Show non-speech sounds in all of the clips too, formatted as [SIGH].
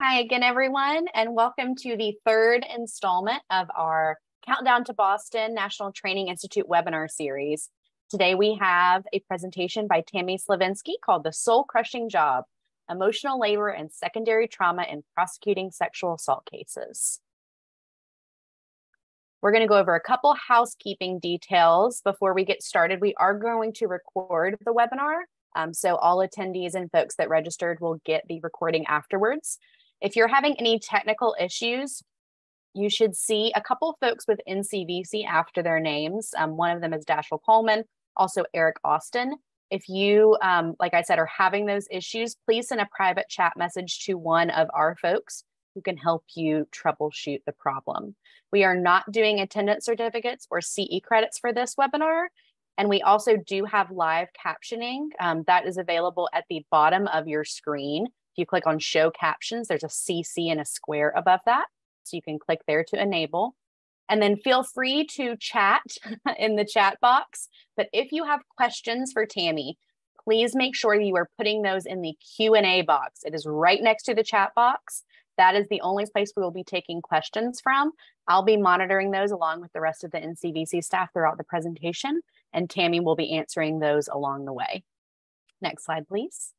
Hi again, everyone, and welcome to the third installment of our Countdown to Boston National Training Institute webinar series. Today we have a presentation by Tammy Slavinsky called The Soul Crushing Job, Emotional Labor and Secondary Trauma in Prosecuting Sexual Assault Cases. We're going to go over a couple housekeeping details before we get started. We are going to record the webinar, um, so all attendees and folks that registered will get the recording afterwards. If you're having any technical issues, you should see a couple folks with NCVC after their names. Um, one of them is Dashel Coleman, also Eric Austin. If you, um, like I said, are having those issues, please send a private chat message to one of our folks who can help you troubleshoot the problem. We are not doing attendance certificates or CE credits for this webinar. And we also do have live captioning um, that is available at the bottom of your screen you click on show captions, there's a CC and a square above that. So you can click there to enable. And then feel free to chat [LAUGHS] in the chat box. But if you have questions for Tammy, please make sure you are putting those in the Q&A box. It is right next to the chat box. That is the only place we will be taking questions from. I'll be monitoring those along with the rest of the NCVC staff throughout the presentation, and Tammy will be answering those along the way. Next slide, please.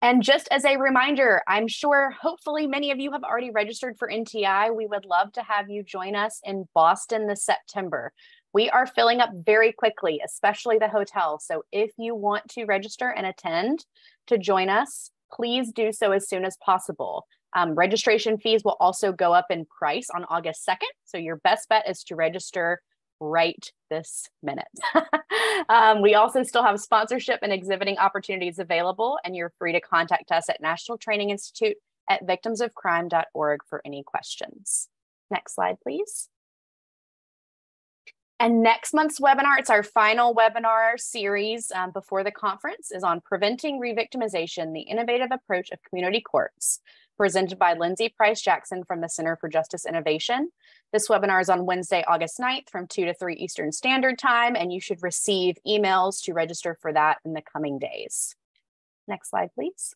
And just as a reminder, I'm sure hopefully many of you have already registered for NTI. We would love to have you join us in Boston this September. We are filling up very quickly, especially the hotel. So if you want to register and attend to join us, please do so as soon as possible. Um, registration fees will also go up in price on August 2nd. So your best bet is to register right this minute. [LAUGHS] um, we also still have sponsorship and exhibiting opportunities available, and you're free to contact us at National Training Institute at victimsofcrime.org for any questions. Next slide, please. And next month's webinar, it's our final webinar series um, before the conference, is on preventing revictimization, the innovative approach of community courts presented by Lindsay Price Jackson from the Center for Justice Innovation. This webinar is on Wednesday, August 9th from 2 to 3 Eastern Standard Time, and you should receive emails to register for that in the coming days. Next slide, please.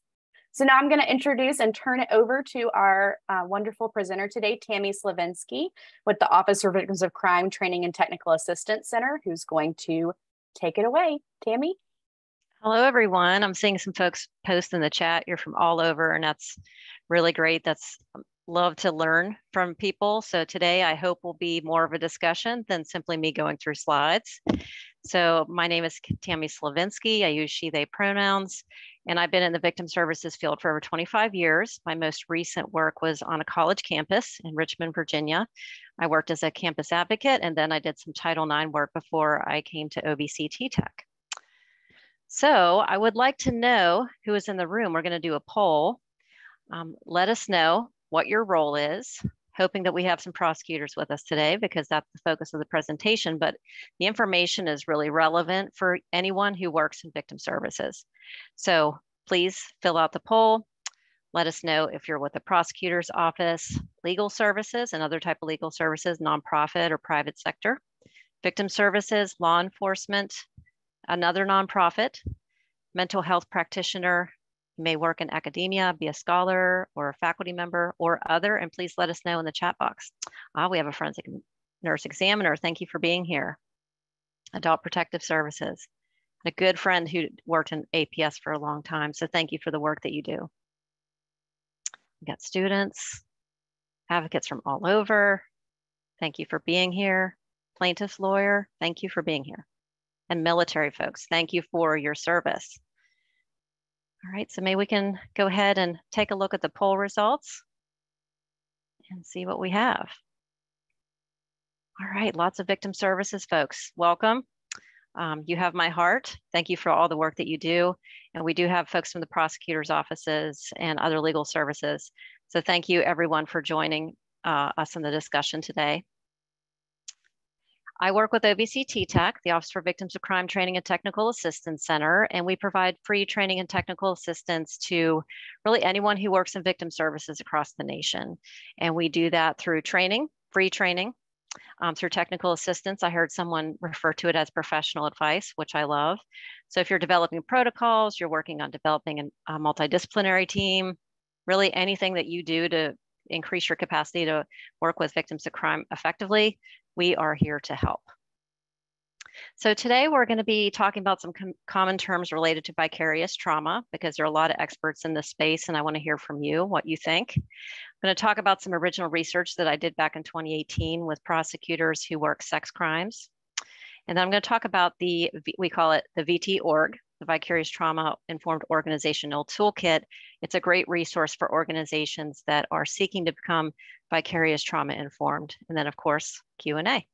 So now I'm going to introduce and turn it over to our uh, wonderful presenter today, Tammy Slavinsky with the Office for Victims of Crime Training and Technical Assistance Center, who's going to take it away. Tammy? Hello, everyone. I'm seeing some folks post in the chat. You're from all over, and that's really great. That's um, love to learn from people. So today I hope will be more of a discussion than simply me going through slides. So my name is Tammy Slavinsky. I use she, they pronouns, and I've been in the victim services field for over 25 years. My most recent work was on a college campus in Richmond, Virginia. I worked as a campus advocate, and then I did some Title IX work before I came to OVC Tech. So I would like to know who is in the room. We're going to do a poll. Um, let us know what your role is, hoping that we have some prosecutors with us today because that's the focus of the presentation, but the information is really relevant for anyone who works in victim services. So please fill out the poll. Let us know if you're with the prosecutor's office, legal services and other type of legal services, nonprofit or private sector, victim services, law enforcement, another nonprofit, mental health practitioner, you may work in academia, be a scholar or a faculty member or other, and please let us know in the chat box. Ah, we have a forensic nurse examiner. Thank you for being here. Adult Protective Services. A good friend who worked in APS for a long time. So thank you for the work that you do. We got students, advocates from all over. Thank you for being here. Plaintiff's lawyer, thank you for being here. And military folks, thank you for your service. All right, so maybe we can go ahead and take a look at the poll results and see what we have. All right, lots of victim services folks, welcome. Um, you have my heart. Thank you for all the work that you do. And we do have folks from the prosecutor's offices and other legal services. So thank you everyone for joining uh, us in the discussion today. I work with OVC TTAC, the Office for Victims of Crime Training and Technical Assistance Center, and we provide free training and technical assistance to really anyone who works in victim services across the nation. And we do that through training, free training, um, through technical assistance. I heard someone refer to it as professional advice, which I love. So if you're developing protocols, you're working on developing a multidisciplinary team, really anything that you do to increase your capacity to work with victims of crime effectively, we are here to help. So today we're going to be talking about some com common terms related to vicarious trauma because there are a lot of experts in this space and I want to hear from you what you think. I'm going to talk about some original research that I did back in 2018 with prosecutors who work sex crimes. And then I'm going to talk about the, we call it the VT org, the Vicarious Trauma Informed Organizational Toolkit. It's a great resource for organizations that are seeking to become vicarious trauma informed. And then of course, Q&A.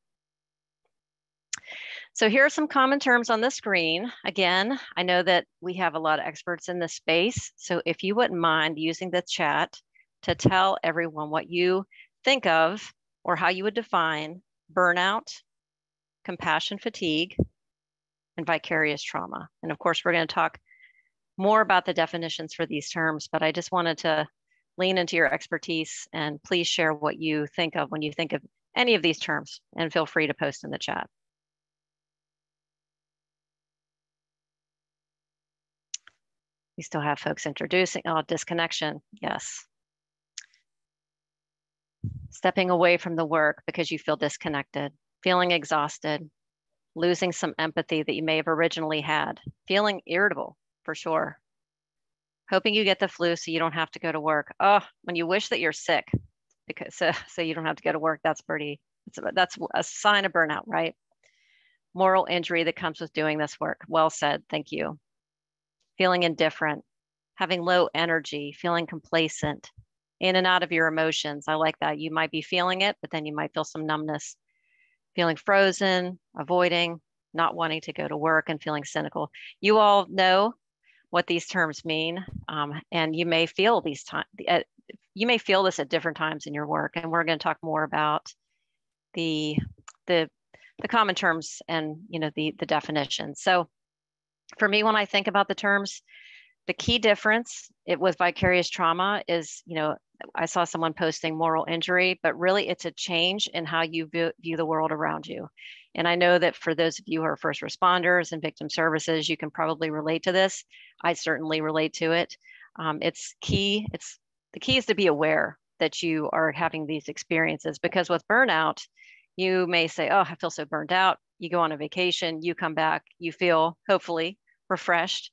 So here are some common terms on the screen. Again, I know that we have a lot of experts in this space. So if you wouldn't mind using the chat to tell everyone what you think of or how you would define burnout, compassion fatigue, and vicarious trauma. And of course, we're going to talk more about the definitions for these terms, but I just wanted to lean into your expertise and please share what you think of when you think of any of these terms and feel free to post in the chat. We still have folks introducing, oh, disconnection, yes. Stepping away from the work because you feel disconnected, feeling exhausted, losing some empathy that you may have originally had, feeling irritable for sure, hoping you get the flu so you don't have to go to work. Oh, when you wish that you're sick because [LAUGHS] so, so you don't have to go to work, that's pretty, that's a sign of burnout, right? Moral injury that comes with doing this work. Well said, thank you feeling indifferent, having low energy, feeling complacent, in and out of your emotions. I like that. You might be feeling it, but then you might feel some numbness, feeling frozen, avoiding, not wanting to go to work, and feeling cynical. You all know what these terms mean, um, and you may feel these times. You may feel this at different times in your work, and we're going to talk more about the the the common terms and you know the the definitions. So for me, when I think about the terms, the key difference it with vicarious trauma is, you know, I saw someone posting moral injury, but really it's a change in how you view, the world around you. And I know that for those of you who are first responders and victim services, you can probably relate to this. I certainly relate to it. Um, it's key. It's the key is to be aware that you are having these experiences because with burnout, you may say, Oh, I feel so burned out you go on a vacation, you come back, you feel hopefully refreshed.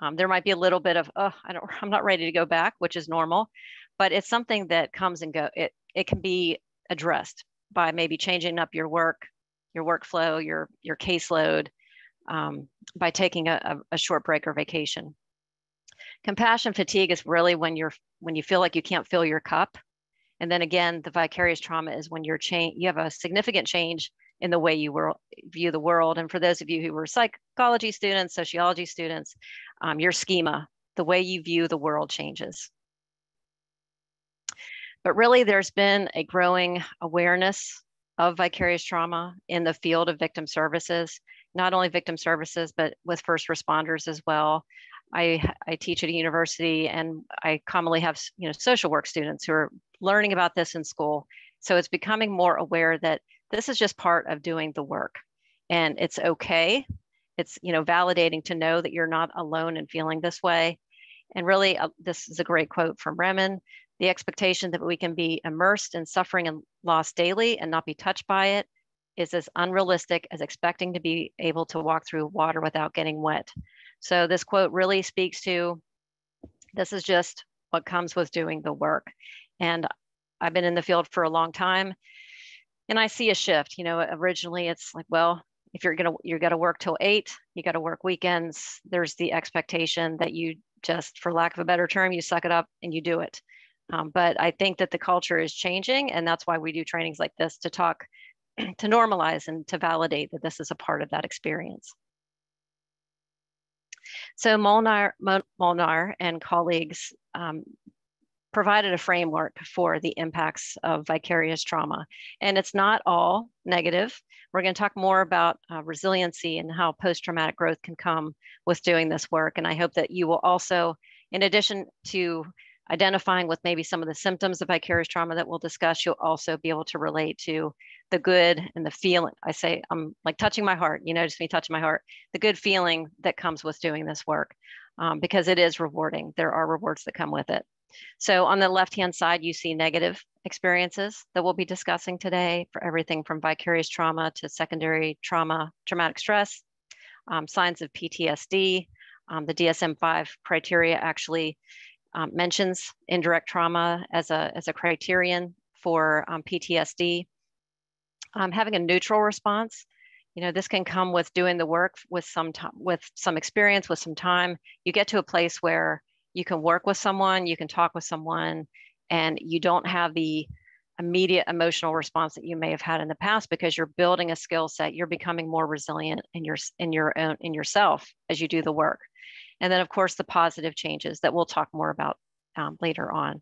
Um, there might be a little bit of, oh, I don't, [LAUGHS] I'm not ready to go back, which is normal, but it's something that comes and go. It it can be addressed by maybe changing up your work, your workflow, your your caseload, um, by taking a, a short break or vacation. Compassion fatigue is really when you're when you feel like you can't fill your cup, and then again, the vicarious trauma is when you're change you have a significant change in the way you will view the world. And for those of you who were psychology students, sociology students, um, your schema, the way you view the world changes. But really, there's been a growing awareness of vicarious trauma in the field of victim services, not only victim services, but with first responders as well. I, I teach at a university and I commonly have you know social work students who are learning about this in school. So it's becoming more aware that this is just part of doing the work and it's okay. It's, you know, validating to know that you're not alone in feeling this way. And really, uh, this is a great quote from Remen the expectation that we can be immersed in suffering and loss daily and not be touched by it is as unrealistic as expecting to be able to walk through water without getting wet. So this quote really speaks to this is just what comes with doing the work. And I've been in the field for a long time and I see a shift. You know, originally it's like, well, if you're gonna you're gonna work till eight, you got to work weekends. There's the expectation that you just, for lack of a better term, you suck it up and you do it. Um, but I think that the culture is changing, and that's why we do trainings like this to talk, [CLEARS THROAT] to normalize and to validate that this is a part of that experience. So Molnar, Molnar and colleagues um, provided a framework for the impacts of vicarious trauma. And it's not all negative. We're going to talk more about uh, resiliency and how post traumatic growth can come with doing this work. And I hope that you will also, in addition to identifying with maybe some of the symptoms of vicarious trauma that we'll discuss, you'll also be able to relate to the good and the feeling. I say, I'm like touching my heart, you know, just me touching my heart, the good feeling that comes with doing this work um, because it is rewarding. There are rewards that come with it. So on the left-hand side, you see negative experiences that we'll be discussing today for everything from vicarious trauma to secondary trauma, traumatic stress, um, signs of PTSD. Um, the DSM-5 criteria actually um, mentions indirect trauma as a, as a criterion for um, PTSD. Um, having a neutral response, you know, this can come with doing the work with some time, with some experience, with some time. You get to a place where you can work with someone, you can talk with someone, and you don't have the immediate emotional response that you may have had in the past because you're building a skill set you're becoming more resilient in your in your own in yourself as you do the work and then of course the positive changes that we'll talk more about um, later on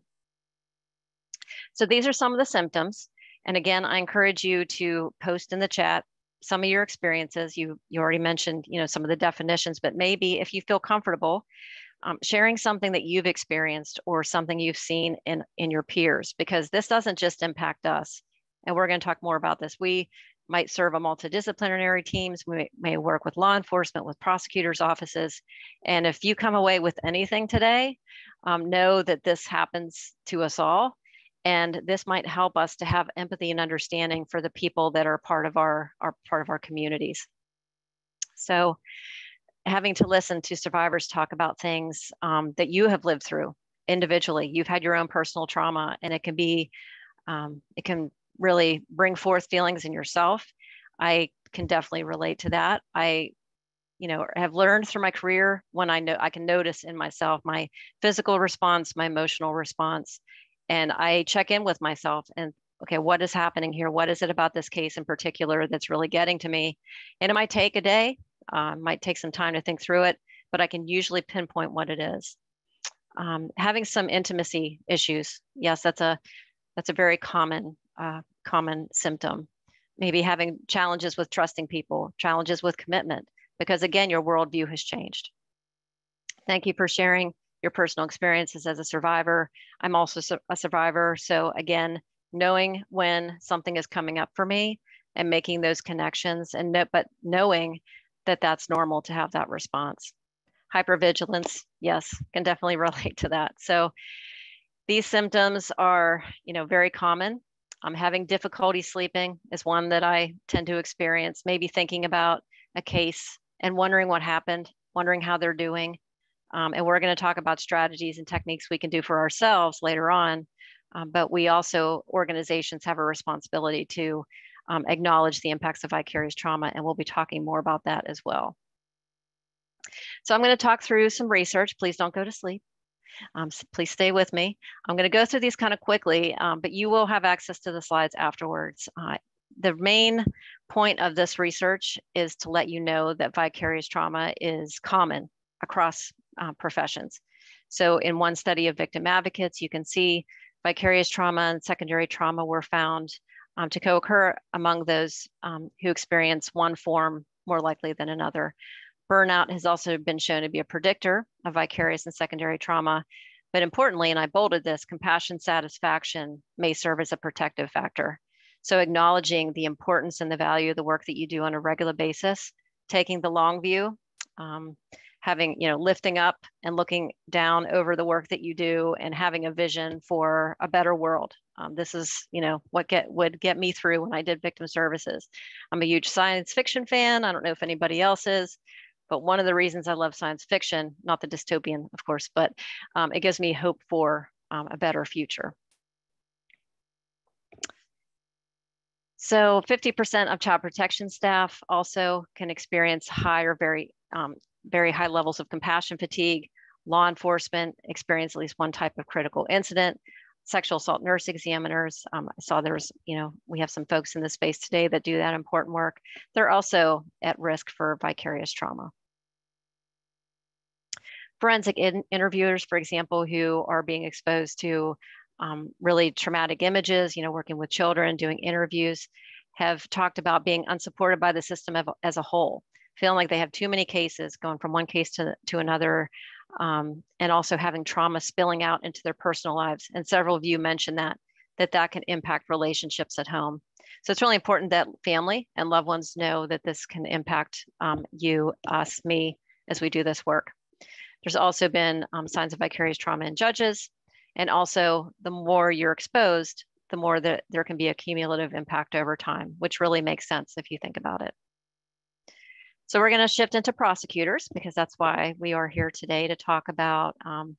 so these are some of the symptoms and again i encourage you to post in the chat some of your experiences you you already mentioned you know some of the definitions but maybe if you feel comfortable um, sharing something that you've experienced or something you've seen in, in your peers, because this doesn't just impact us. And we're going to talk more about this. We might serve a multidisciplinary teams. We may, may work with law enforcement, with prosecutors' offices. And if you come away with anything today, um, know that this happens to us all. And this might help us to have empathy and understanding for the people that are part of our, our part of our communities. So having to listen to survivors talk about things um, that you have lived through individually. You've had your own personal trauma, and it can be, um, it can really bring forth feelings in yourself. I can definitely relate to that. I, you know, have learned through my career when I know I can notice in myself my physical response, my emotional response, and I check in with myself and okay, what is happening here? What is it about this case in particular that's really getting to me? And it might take a day, uh, might take some time to think through it, but I can usually pinpoint what it is. Um, having some intimacy issues, yes, that's a that's a very common uh, common symptom. Maybe having challenges with trusting people, challenges with commitment, because again, your worldview has changed. Thank you for sharing your personal experiences as a survivor. I'm also a survivor, so again, knowing when something is coming up for me and making those connections, and no, but knowing that that's normal to have that response. Hypervigilance, yes, can definitely [LAUGHS] relate to that. So these symptoms are, you know, very common. I'm having difficulty sleeping is one that I tend to experience. Maybe thinking about a case and wondering what happened, wondering how they're doing. Um, and we're going to talk about strategies and techniques we can do for ourselves later on. Um, but we also, organizations have a responsibility to um, acknowledge the impacts of vicarious trauma, and we'll be talking more about that as well. So I'm going to talk through some research. Please don't go to sleep. Um, so please stay with me. I'm going to go through these kind of quickly, um, but you will have access to the slides afterwards. Uh, the main point of this research is to let you know that vicarious trauma is common across uh, professions. So in one study of victim advocates, you can see vicarious trauma and secondary trauma were found um, to co-occur among those um, who experience one form more likely than another. Burnout has also been shown to be a predictor of vicarious and secondary trauma. But importantly, and I bolded this, compassion satisfaction may serve as a protective factor. So acknowledging the importance and the value of the work that you do on a regular basis, taking the long view, um, having you know lifting up and looking down over the work that you do and having a vision for a better world um, this is you know what get would get me through when i did victim services i'm a huge science fiction fan i don't know if anybody else is but one of the reasons i love science fiction not the dystopian of course but um, it gives me hope for um, a better future So 50% of child protection staff also can experience high or very um, very high levels of compassion fatigue. Law enforcement experience at least one type of critical incident. Sexual assault nurse examiners. Um, I saw there's, you know, we have some folks in the space today that do that important work. They're also at risk for vicarious trauma. Forensic in interviewers, for example, who are being exposed to um, really traumatic images, you know, working with children, doing interviews, have talked about being unsupported by the system as a whole feeling like they have too many cases going from one case to, to another, um, and also having trauma spilling out into their personal lives. And several of you mentioned that, that that can impact relationships at home. So it's really important that family and loved ones know that this can impact um, you, us, me, as we do this work. There's also been um, signs of vicarious trauma in judges. And also the more you're exposed, the more that there can be a cumulative impact over time, which really makes sense if you think about it. So we're going to shift into prosecutors because that's why we are here today to talk about um,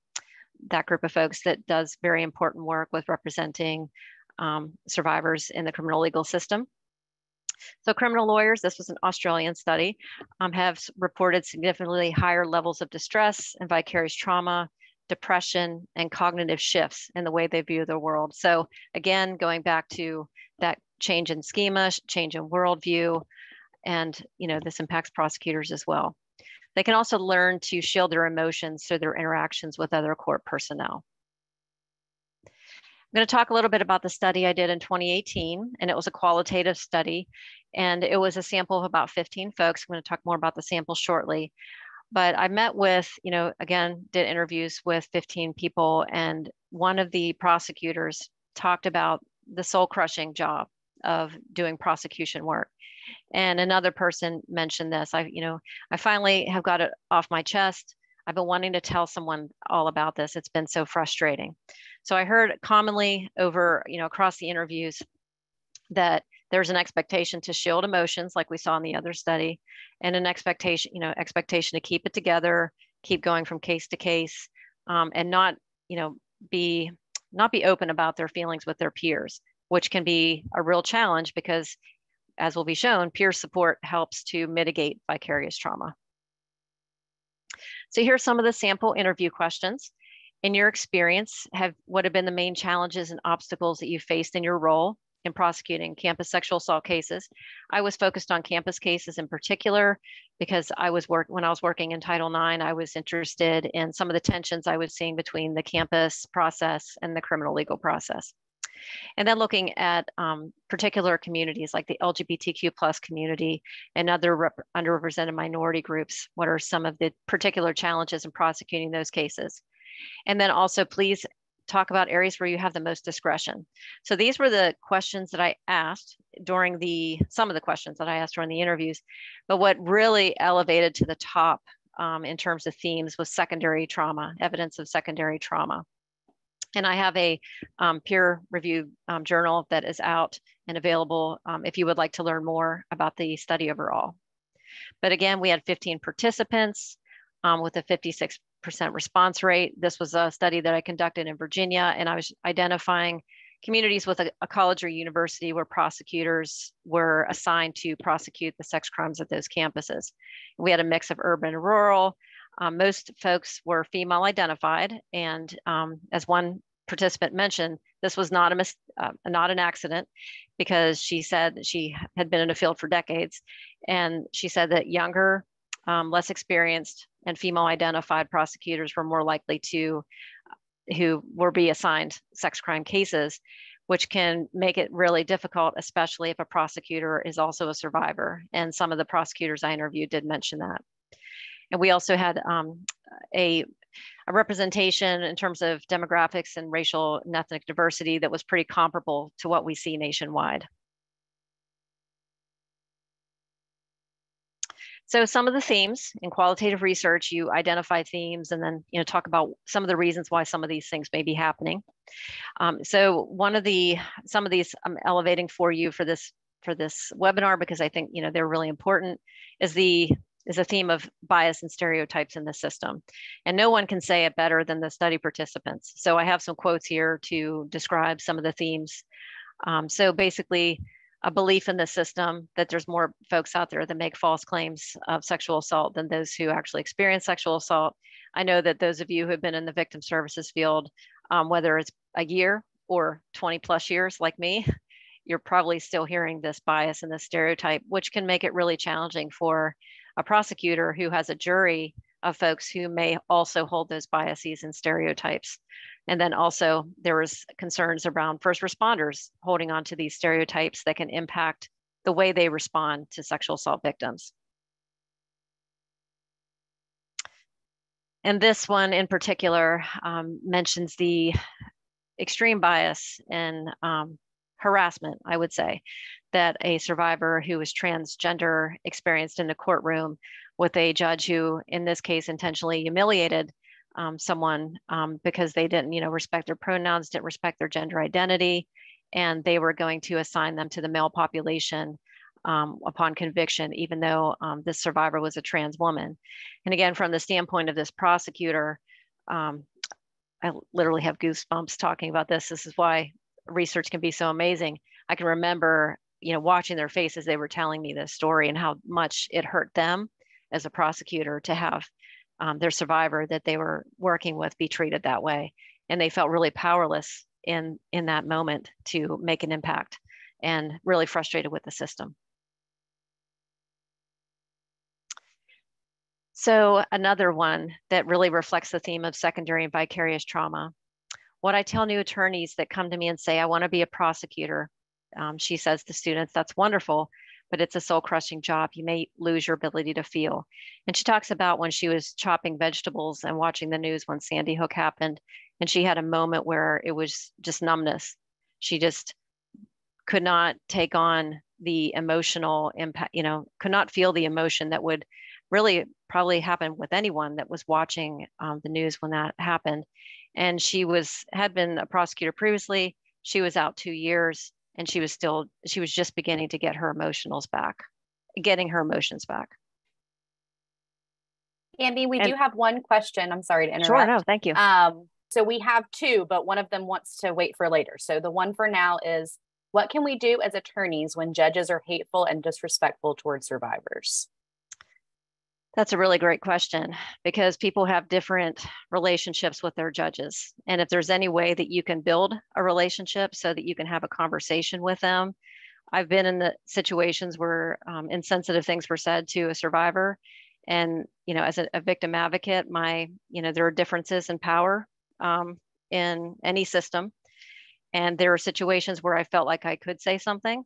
that group of folks that does very important work with representing um, survivors in the criminal legal system. So criminal lawyers, this was an Australian study, um, have reported significantly higher levels of distress and vicarious trauma, depression, and cognitive shifts in the way they view the world. So again, going back to that change in schema, change in worldview, and you know this impacts prosecutors as well. They can also learn to shield their emotions through their interactions with other court personnel. I'm going to talk a little bit about the study I did in 2018, and it was a qualitative study, and it was a sample of about 15 folks. I'm going to talk more about the sample shortly. But I met with, you know, again, did interviews with 15 people, and one of the prosecutors talked about the soul crushing job of doing prosecution work and another person mentioned this i you know i finally have got it off my chest. I've been wanting to tell someone all about this. It's been so frustrating. So i heard commonly over you know across the interviews that there's an expectation to shield emotions like we saw in the other study and an expectation you know expectation to keep it together keep going from case to case um, and not you know be not be open about their feelings with their peers which can be a real challenge because as will be shown, peer support helps to mitigate vicarious trauma. So here's some of the sample interview questions. In your experience, have what have been the main challenges and obstacles that you faced in your role in prosecuting campus sexual assault cases? I was focused on campus cases in particular because I was work when I was working in Title IX, I was interested in some of the tensions I was seeing between the campus process and the criminal legal process. And then looking at um, particular communities like the LGBTQ plus community and other rep- underrepresented minority groups, what are some of the particular challenges in prosecuting those cases? And then also please talk about areas where you have the most discretion. So these were the questions that I asked during the, some of the questions that I asked during the interviews, but what really elevated to the top um, in terms of themes was secondary trauma, evidence of secondary trauma. And I have a um, peer review um, journal that is out and available um, if you would like to learn more about the study overall. But again, we had 15 participants um, with a 56% response rate. This was a study that I conducted in Virginia, and I was identifying communities with a, a, college or university where prosecutors were assigned to prosecute the sex crimes at those campuses. We had a mix of urban and rural. Um, most folks were female identified, and um, as one participant mentioned, this was not a mis- uh, not an accident because she said that she had been in the field for decades, and she said that younger, um, less experienced, and female identified prosecutors were more likely to who were be assigned sex crime cases which can make it really difficult, especially if a prosecutor is also a survivor. And some of the prosecutors I interviewed did mention that. And we also had um, a a representation in terms of demographics and racial and ethnic diversity that was pretty comparable to what we see nationwide. So some of the themes in qualitative research, you identify themes and then you know talk about some of the reasons why some of these things may be happening. Um, so one of the some of these I'm elevating for you for this for this webinar because I think you know they're really important is the is a theme of bias and stereotypes in the system. And no one can say it better than the study participants. So I have some quotes here to describe some of the themes. Um, so basically, a belief in the system that there's more folks out there that make false claims of sexual assault than those who actually experience sexual assault. I know that those of you who have been in the victim services field, um, whether it's a year or 20 plus years like me, you're probably still hearing this bias and this stereotype, which can make it really challenging for a prosecutor who has a jury of folks who may also hold those biases and stereotypes. And then also there was concerns around first responders holding on to these stereotypes that can impact the way they respond to sexual assault victims. and this one in particular um, mentions the extreme bias and um, harassment, I would say, that a survivor who was transgender experienced in a courtroom with a judge who, in this case, intentionally humiliated um, someone um, because they didn't, you know, respect their pronouns, didn't respect their gender identity, and they were going to assign them to the male population um, upon conviction, even though um, this survivor was a trans woman. And again, from the standpoint of this prosecutor, um, I literally have goosebumps talking about this. This is why research can be so amazing. I can remember, you know, watching their faces, they were telling me this story and how much it hurt them as a prosecutor to have um, their survivor that they were working with be treated that way. And they felt really powerless in, in that moment to make an impact and really frustrated with the system. So another one that really reflects the theme of secondary and vicarious trauma. What I tell new attorneys that come to me and say, I want to be a prosecutor, um, she says to students, that's wonderful, but it's a soul crushing job. You may lose your ability to feel. And she talks about when she was chopping vegetables and watching the news when Sandy Hook happened, and she had a moment where it was just numbness. She just could not take on the emotional impact, you know, could not feel the emotion that would really probably happened with anyone that was watching um, the news when that happened. And she was had been a prosecutor previously. She was out two years, and she was still she was just beginning to get her emotionals back, getting her emotions back. Andy, we and, do have one question. I'm sorry to interrupt. Sure, no, thank you. Um, so we have two, but one of them wants to wait for later. So the one for now is what can we do as attorneys when judges are hateful and disrespectful towards survivors? That's a really great question because people have different relationships with their judges. And if there's any way that you can build a relationship so that you can have a conversation with them, I've been in the situations where um, insensitive things were said to a survivor. And, you know, as a, a victim advocate, my, you know, there are differences in power um, in any system. And there are situations where I felt like I could say something.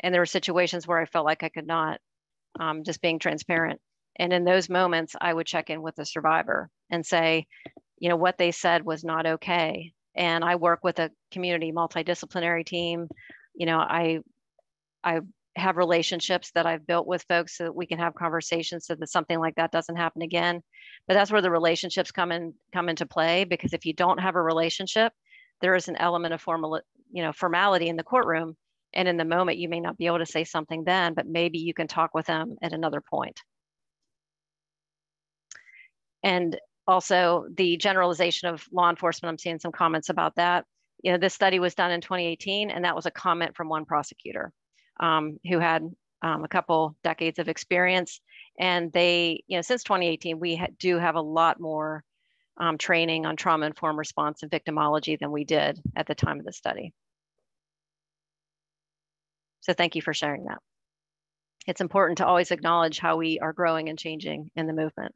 And there were situations where I felt like I could not, um, just being transparent. And in those moments, I would check in with the survivor and say, you know, what they said was not okay. And I work with a community multidisciplinary team. You know, I I have relationships that I've built with folks so that we can have conversations so that something like that doesn't happen again. But that's where the relationships come in come into play because if you don't have a relationship, there is an element of formal, you know, formality in the courtroom. And in the moment, you may not be able to say something then, but maybe you can talk with them at another point. And also the generalization of law enforcement, I'm seeing some comments about that. You know, this study was done in 2018, and that was a comment from one prosecutor um, who had um, a couple decades of experience. And they, you know, since 2018, we ha do have a lot more um, training on trauma informed response and victimology than we did at the time of the study. So thank you for sharing that. It's important to always acknowledge how we are growing and changing in the movement.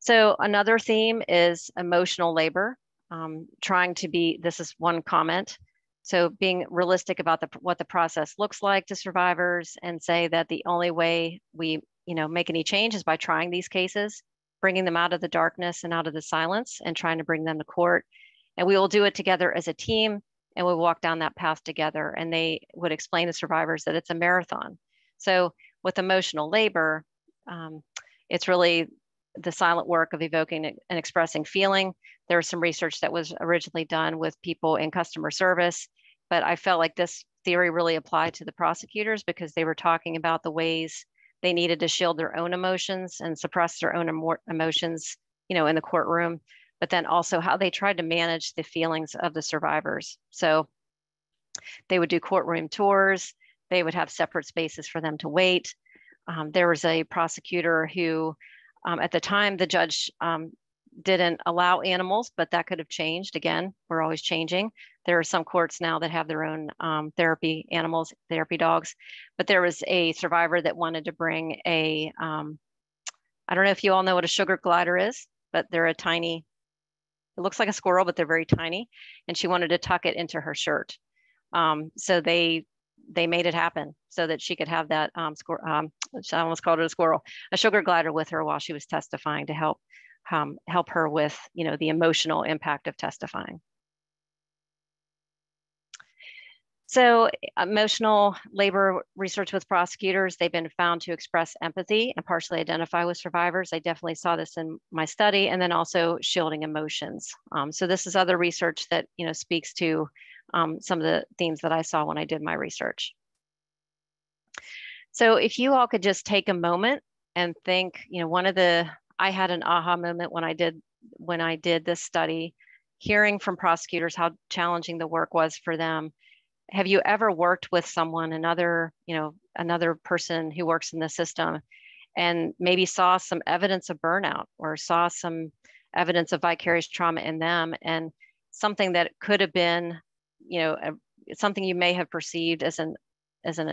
So another theme is emotional labor, um, trying to be, this is one comment. So being realistic about the, what the process looks like to survivors and say that the only way we you know, make any change is by trying these cases, bringing them out of the darkness and out of the silence and trying to bring them to court. And we will do it together as a team and we'll walk down that path together. And they would explain to survivors that it's a marathon. So with emotional labor, um, it's really the silent work of evoking and expressing feeling. There was some research that was originally done with people in customer service, but I felt like this theory really applied to the prosecutors because they were talking about the ways they needed to shield their own emotions and suppress their own emotions, you know, in the courtroom, but then also how they tried to manage the feelings of the survivors. So they would do courtroom tours, they would have separate spaces for them to wait. Um, there was a prosecutor who um, at the time, the judge um, didn't allow animals, but that could have changed. Again, we're always changing. There are some courts now that have their own um, therapy animals, therapy dogs. But there was a survivor that wanted to bring a. Um, I don't know if you all know what a sugar glider is, but they're a tiny, it looks like a squirrel, but they're very tiny. And she wanted to tuck it into her shirt. Um, so they they made it happen so that she could have that um, squir- um, I almost called it a squirrel, a sugar glider with her while she was testifying to help um, help her with, you know, the emotional impact of testifying. So emotional labor research with prosecutors, they've been found to express empathy and partially identify with survivors. I definitely saw this in my study and then also shielding emotions. Um, so this is other research that, you know, speaks to um, some of the themes that I saw when I did my research. So if you all could just take a moment and think, you know, one of the, I had an aha moment when I did, when I did this study, hearing from prosecutors how challenging the work was for them have you ever worked with someone another you know another person who works in the system and maybe saw some evidence of burnout or saw some evidence of vicarious trauma in them and something that could have been you know a, something you may have perceived as an as an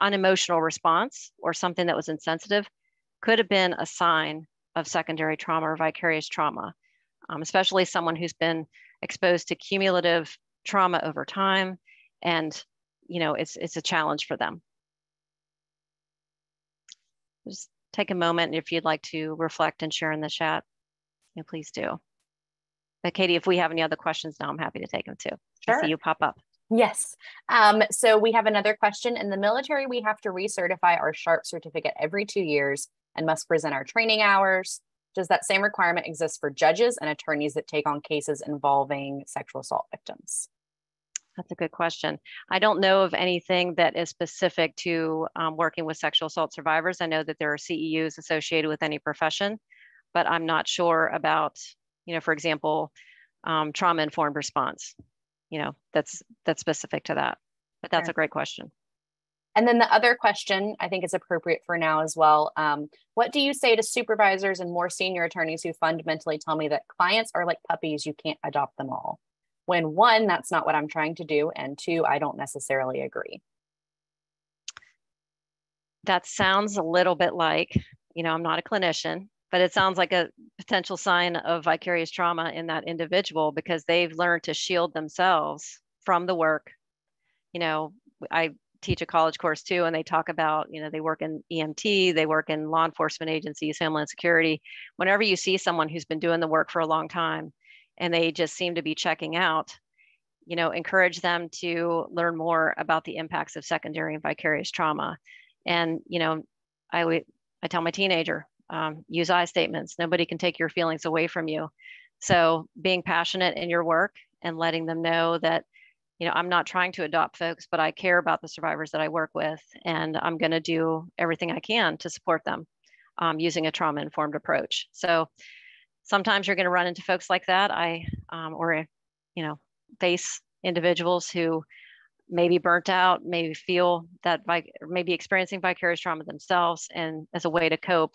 unemotional response or something that was insensitive could have been a sign of secondary trauma or vicarious trauma. Um, especially someone who's been exposed to cumulative trauma over time and you know it's it's a challenge for them. Just take a moment if you'd like to reflect and share in the chat. You know, please do but katie if we have any other questions now i'm happy to take them too sure. I see you pop up Yes. Um, so we have another question. In the military, we have to recertify our SHARP certificate every two years and must present our training hours. Does that same requirement exist for judges and attorneys that take on cases involving sexual assault victims? That's a good question. I don't know of anything that is specific to um, working with sexual assault survivors. I know that there are CEUs associated with any profession, but I'm not sure about, you know, for example, um, trauma-informed response. You know, that's that's specific to that. But that's sure. a great question. And then the other question I think is appropriate for now as well. Um, what do you say to supervisors and more senior attorneys who fundamentally tell me that clients are like puppies, you can't adopt them all? when one, that's not what I'm trying to do, and two, I don't necessarily agree. That sounds a little bit like, you know, I'm not a clinician, but it sounds like a potential sign of vicarious trauma in that individual because they've learned to shield themselves from the work. You know, I teach a college course too, and they talk about, you know, they work in EMT, they work in law enforcement agencies, Homeland Security. Whenever you see someone who's been doing the work for a long time, and they just seem to be checking out, you know, encourage them to learn more about the impacts of secondary and vicarious trauma. And, you know, I would, I tell my teenager, um, use I statements. Nobody can take your feelings away from you. So being passionate in your work and letting them know that, you know, I'm not trying to adopt folks, but I care about the survivors that I work with, and I'm going to do everything I can to support them um, using a trauma informed approach. So sometimes you're going to run into folks like that. I um, or you know face individuals who maybe burnt out, maybe feel that maybe experiencing vicarious trauma themselves, and as a way to cope,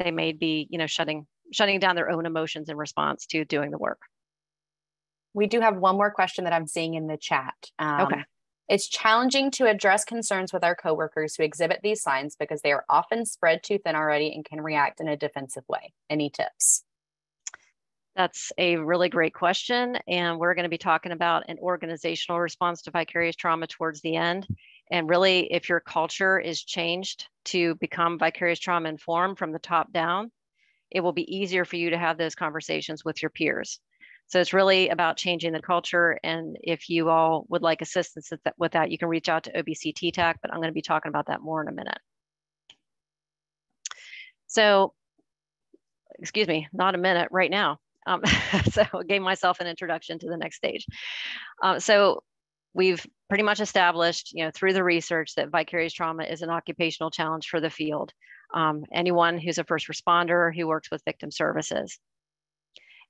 they may be you know shutting shutting down their own emotions in response to doing the work. We do have one more question that I'm seeing in the chat. Um, okay. It's challenging to address concerns with our coworkers who exhibit these signs because they are often spread too thin already and can react in a defensive way. Any tips? That's a really great question. And we're going to be talking about an organizational response to vicarious trauma towards the end. And really, if your culture is changed to become vicarious trauma informed from the top down, it will be easier for you to have those conversations with your peers. So it's really about changing the culture. And if you all would like assistance with that, you can reach out to OVC TTAC, but I'm going to be talking about that more in a minute. So, excuse me, not a minute, right now. Um, [LAUGHS] so I gave myself an introduction to the next stage. Um, so we've pretty much established, you know, through the research that vicarious trauma is an occupational challenge for the field. Um, anyone who's a first responder who works with victim services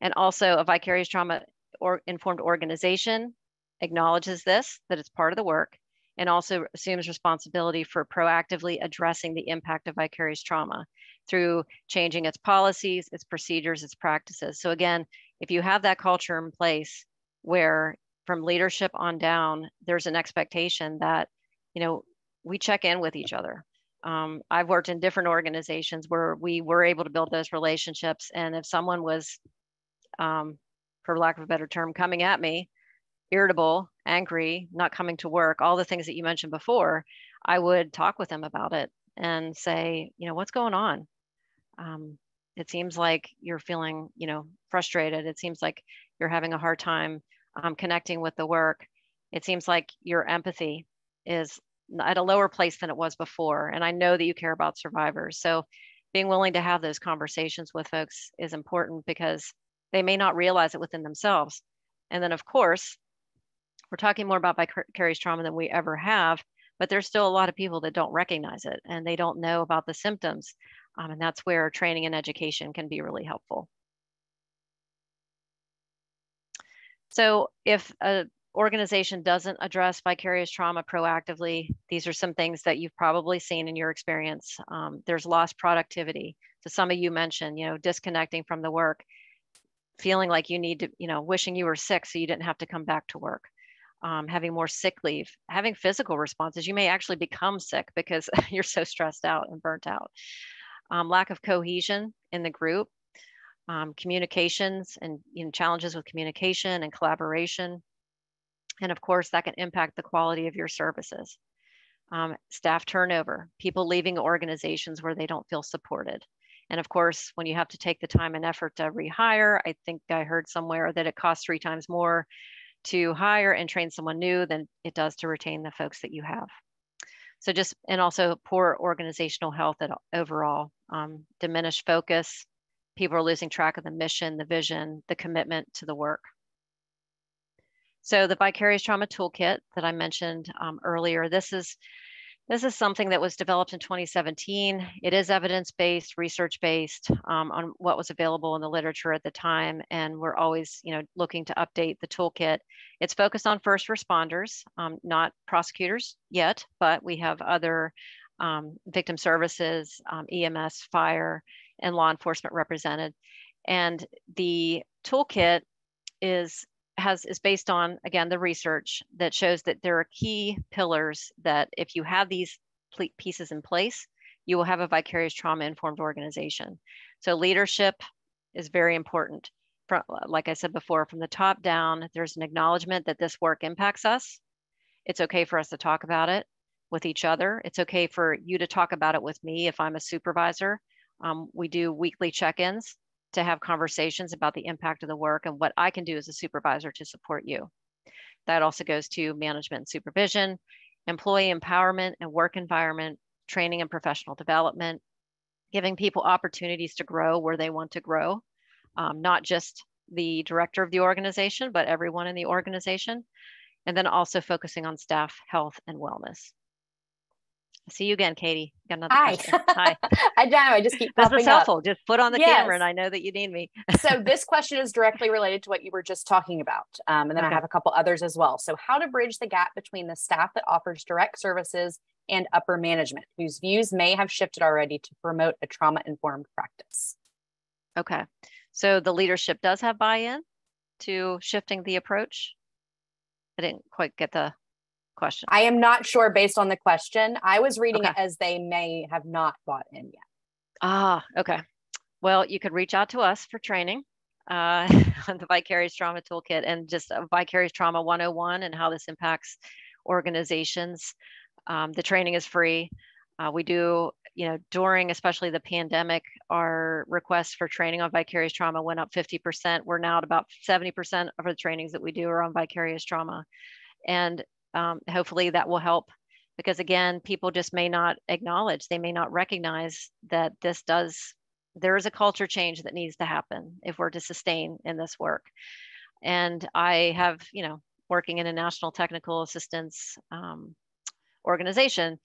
and also a vicarious trauma or informed organization acknowledges this, that it's part of the work, and also assumes responsibility for proactively addressing the impact of vicarious trauma through changing its policies, its procedures, its practices. So again, if you have that culture in place where from leadership on down, there's an expectation that, you know, we check in with each other. Um, I've worked in different organizations where we were able to build those relationships. And if someone was um, for lack of a better term, coming at me, irritable, angry, not coming to work, all the things that you mentioned before, I would talk with them about it and say, you know, what's going on? Um, It seems like you're feeling, you know, frustrated. It seems like you're having a hard time um, connecting with the work. It seems like your empathy is at a lower place than it was before. And I know that you care about survivors. So being willing to have those conversations with folks is important because they may not realize it within themselves. And then, of course, we're talking more about vicarious trauma than we ever have, but there's still a lot of people that don't recognize it and they don't know about the symptoms. Um, and that's where training and education can be really helpful. So if a organization doesn't address vicarious trauma proactively, these are some things that you've probably seen in your experience. Um, there's lost productivity. So some of you mentioned, you know, disconnecting from the work, feeling like you need to, you know, wishing you were sick so you didn't have to come back to work. Um, having more sick leave, having physical responses. You may actually become sick because [LAUGHS] you're so stressed out and burnt out. Um, lack of cohesion in the group, um, communications and you know, challenges with communication and collaboration, and of course, that can impact the quality of your services. Um, staff turnover, people leaving organizations where they don't feel supported. And of course, when you have to take the time and effort to rehire, I think I heard somewhere that it costs three times more to hire and train someone new than it does to retain the folks that you have. So just, and also poor organizational health at overall, um, diminished focus, people are losing track of the mission, the vision, the commitment to the work. So the Vicarious Trauma Toolkit that I mentioned um, earlier, this is this is something that was developed in 2017. It is evidence-based, research-based um, on what was available in the literature at the time, and we're always, you know, looking to update the toolkit. It's focused on first responders, um, not prosecutors yet, but we have other um, victim services, um, EMS, fire, and law enforcement represented. And the toolkit is has is based on again the research that shows that there are key pillars that if you have these pieces in place you will have a vicarious trauma informed organization. So leadership is very important. From, like i said before from the top down there's an acknowledgement that this work impacts us. It's okay for us to talk about it with each other. It's okay for you to talk about it with me if i'm a supervisor um, we do weekly check-ins to have conversations about the impact of the work and what I can do as a supervisor to support you. That also goes to management and supervision, employee empowerment and work environment, training and professional development, giving people opportunities to grow where they want to grow, um, not just the director of the organization, but everyone in the organization. And then also focusing on staff health and wellness. See you again, Katie. Got another Hi. Hi. [LAUGHS] I know. I just keep this is helpful. Up. Just put on the yes. camera, and I know that you need me. so this question is directly related to what you were just talking about, um, and then okay. I have a couple others as well. So how to bridge the gap between the staff that offers direct services and upper management, whose views may have shifted already to promote a trauma-informed practice. Okay. So the leadership does have buy-in to shifting the approach. I didn't quite get the question? I am not sure based on the question. I was reading okay. it as they may have not bought in yet. Ah, okay. Well, you could reach out to us for training uh, [LAUGHS] on the Vicarious Trauma Toolkit and just Vicarious Trauma 101 and how this impacts organizations. Um, the training is free. Uh, we do, you know, during especially the pandemic, our requests for training on vicarious trauma went up 50%. We're now at about 70% of the trainings that we do are on vicarious trauma. And um, hopefully that will help because again people just may not acknowledge they may not recognize that this does there is a culture change that needs to happen if we're to sustain in this work. And i have you know working in a national technical assistance um, organization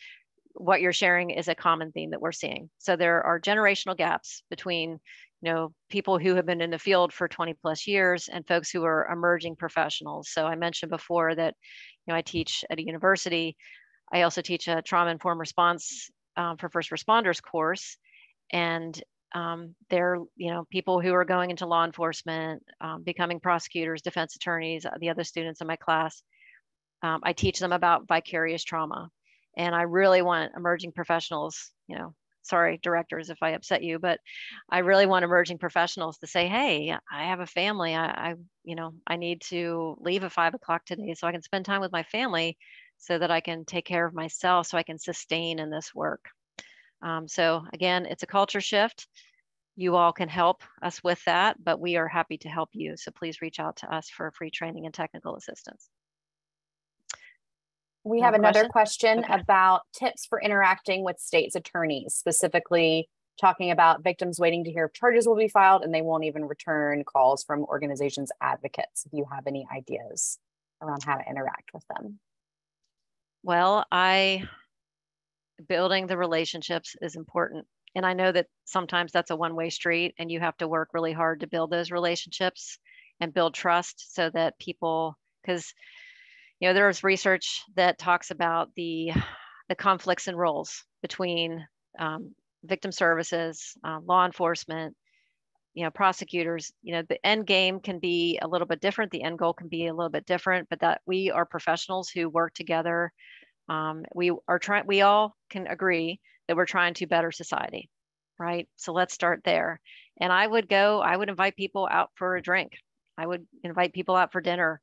what you're sharing is a common theme that we're seeing. So there are generational gaps between you know people who have been in the field for 20 plus years and folks who are emerging professionals. So i mentioned before that you know i teach at a university. I also teach a trauma informed response um, for first responders course. And um, they're you know people who are going into law enforcement um, becoming prosecutors defense attorneys the other students in my class um, i teach them about vicarious trauma. And i really want emerging professionals you know sorry directors if i upset you but i really want emerging professionals to say hey i have a family i, I you know i need to leave at five o'clock today so i can spend time with my family so that i can take care of myself so i can sustain in this work um, so again it's a culture shift you all can help us with that, but we are happy to help you. So please reach out to us for free training and technical assistance. We have another question, question okay. about tips for interacting with state's attorneys, specifically talking about victims waiting to hear if charges will be filed and they won't even return calls from organizations advocates. If you have any ideas around how to interact with them. Well, I building the relationships is important. And I know that sometimes that's a one way street and you have to work really hard to build those relationships and build trust so that people, because you know there's research that talks about the the conflicts and roles between um, victim services, uh, law enforcement, you know, prosecutors. You know, the end game can be a little bit different. The end goal can be a little bit different, but that we are professionals who work together. Um, we are trying. We all can agree that we're trying to better society, right? So let's start there. And I would go. I would invite people out for a drink. I would invite people out for dinner.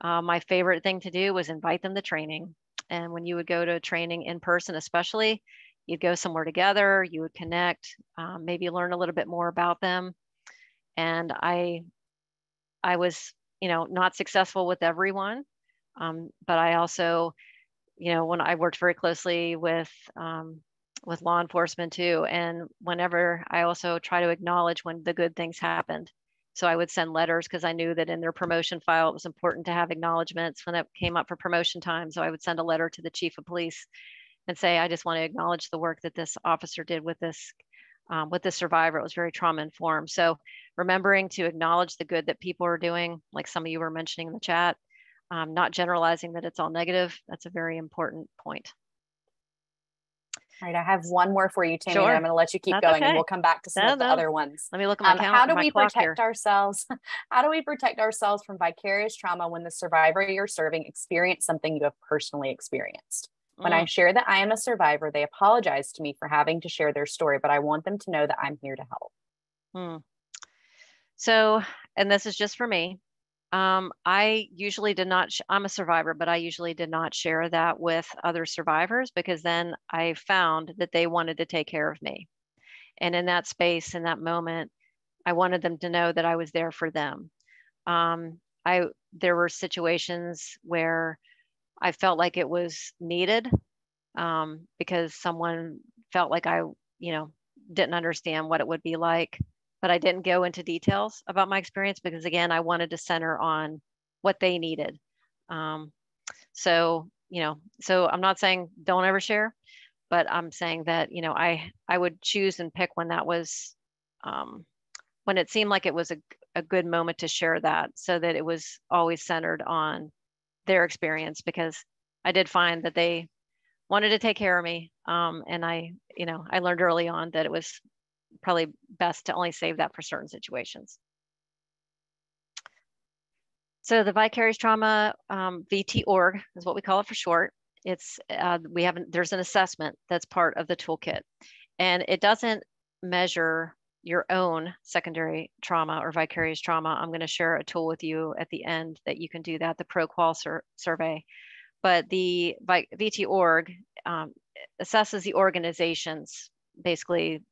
Uh, my favorite thing to do was invite them to training. And when you would go to training in person, especially, you'd go somewhere together, you would connect, um, maybe learn a little bit more about them. And I, I was, you know, not successful with everyone, um, but I also, you know, when I worked very closely with um, with law enforcement too, and whenever I also try to acknowledge when the good things happened so I would send letters because I knew that in their promotion file, it was important to have acknowledgments when it came up for promotion time. So I would send a letter to the chief of police and say, I just want to acknowledge the work that this officer did with this um, with this survivor. It was very trauma informed. So remembering to acknowledge the good that people are doing, like some of you were mentioning in the chat, um, not generalizing that it's all negative. That's a very important point. All right, I have one more for you, Tammy. Sure. I'm going to let you keep That's going, okay. and we'll come back to some no, of the no. other ones. Let me look at my um, How do we protect here. ourselves? [LAUGHS] How do we protect ourselves from vicarious trauma when the survivor you're serving experienced something you have personally experienced? When mm. I share that I am a survivor, they apologize to me for having to share their story, but I want them to know that I'm here to help. Hmm. So, and this is just for me. Um, I usually did not, sh- I'm a survivor, but I usually did not share that with other survivors because then I found that they wanted to take care of me. And in that space, in that moment, I wanted them to know that I was there for them. Um, I, there were situations where I felt like it was needed um, because someone felt like I, you know, didn't understand what it would be like but I didn't go into details about my experience because again, I wanted to center on what they needed. Um, so, you know, so I'm not saying don't ever share, but I'm saying that, you know, I, I would choose and pick when that was, um, when it seemed like it was a, a good moment to share that so that it was always centered on their experience because I did find that they wanted to take care of me. Um, and I, you know, I learned early on that it was probably best to only save that for certain situations. So the vicarious trauma um, VT org is what we call it for short. It's uh, we haven't there's an assessment that's part of the toolkit, and it doesn't measure your own secondary trauma or vicarious trauma. I'm going to share a tool with you at the end that you can do that, the ProQOL sur survey. But the VT org um, assesses the organization's basically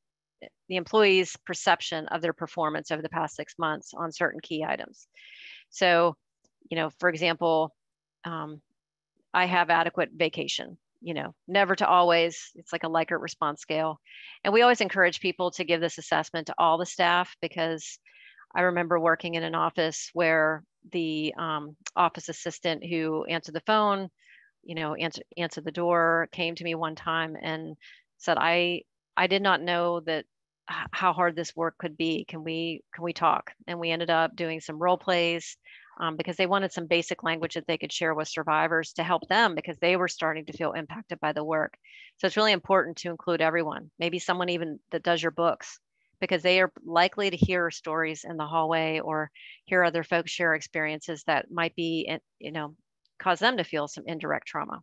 the employee's perception of their performance over the past six months on certain key items. So, you know, for example, um, I have adequate vacation, you know, never to always, it's like a Likert response scale. And we always encourage people to give this assessment to all the staff because I remember working in an office where the um, office assistant who answered the phone, you know, answer, answered the door, came to me one time and said, I, I did not know that how hard this work could be. Can we can we talk? And we ended up doing some role plays um, because they wanted some basic language that they could share with survivors to help them because they were starting to feel impacted by the work. So it's really important to include everyone. Maybe someone even that does your books because they are likely to hear stories in the hallway or hear other folks share experiences that might be you know cause them to feel some indirect trauma.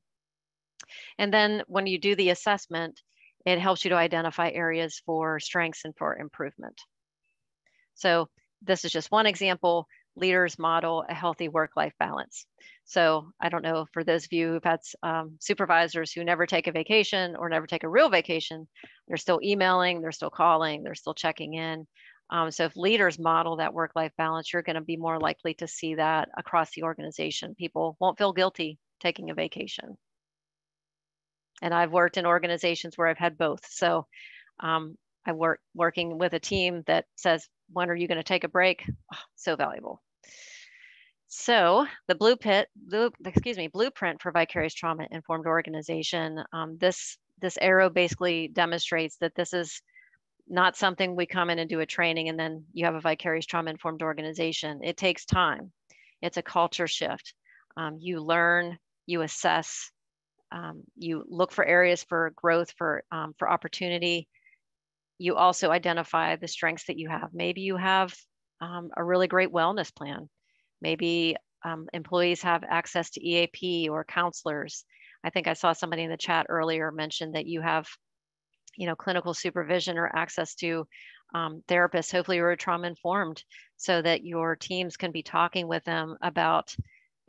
And then when you do the assessment, it helps you to identify areas for strengths and for improvement. So this is just one example. leaders model a healthy work-life balance. So I don't know for those of you who've had um, supervisors who never take a vacation or never take a real vacation, they're still emailing, they're still calling, they're still checking in. Um, so if leaders model that work-life balance, you're going to be more likely to see that across the organization. People won't feel guilty taking a vacation. And I've worked in organizations where I've had both. So um, I work working with a team that says, when are you going to take a break? Oh, so valuable. So the blueprint, blue, excuse me, blueprint for vicarious trauma informed organization. Um, this this arrow basically demonstrates that this is not something we come in and do a training and then you have a vicarious trauma informed organization. It takes time. It's a culture shift. Um, you learn, you assess, um, you look for areas for growth, for um, for opportunity, you also identify the strengths that you have. Maybe you have um, a really great wellness plan. Maybe um, employees have access to EAP or counselors. I think I saw somebody in the chat earlier mention that you have, you know, clinical supervision or access to um, therapists. Hopefully, you're trauma informed, so that your teams can be talking with them about